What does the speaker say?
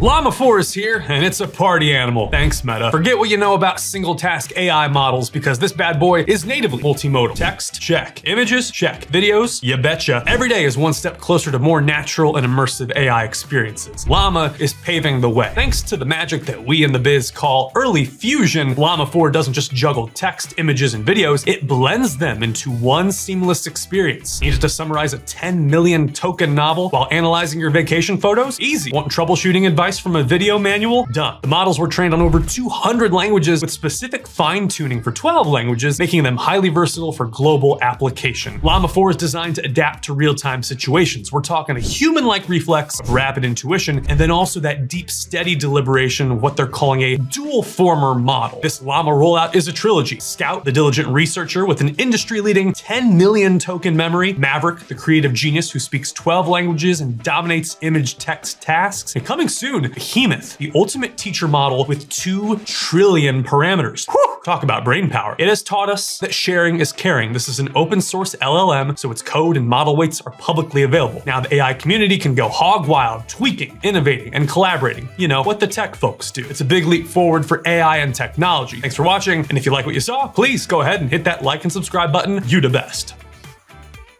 Llama 4 is here, and it's a party animal. Thanks, Meta. Forget what you know about single task AI models because this bad boy is natively multimodal. Text? Check. Images? Check. Videos? You betcha. Every day is one step closer to more natural and immersive AI experiences. Llama is paving the way. Thanks to the magic that we in the biz call early fusion, Llama 4 doesn't just juggle text, images, and videos, it blends them into one seamless experience. Needed to summarize a 10 million token novel while analyzing your vacation photos? Easy. Want troubleshooting advice? Advice from a video manual? Done. The models were trained on over 200 languages with specific fine tuning for 12 languages, making them highly versatile for global application. Llama 4 is designed to adapt to real-time situations. We're talking a human-like reflex of rapid intuition, and then also that deep, steady deliberation, what they're calling a dual former model. This Llama rollout is a trilogy. Scout, the diligent researcher with an industry-leading 10 million token memory, Maverick, the creative genius who speaks 12 languages and dominates image text tasks, and coming soon, Behemoth, the ultimate teacher model with 2 trillion parameters. Whew, talk about brain power. It has taught us that sharing is caring. This is an open source LLM, so its code and model weights are publicly available. Now the AI community can go hog wild, tweaking, innovating, and collaborating. You know, what the tech folks do. It's a big leap forward for AI and technology. Thanks for watching, and if you like what you saw, please go ahead and hit that like and subscribe button. You the best.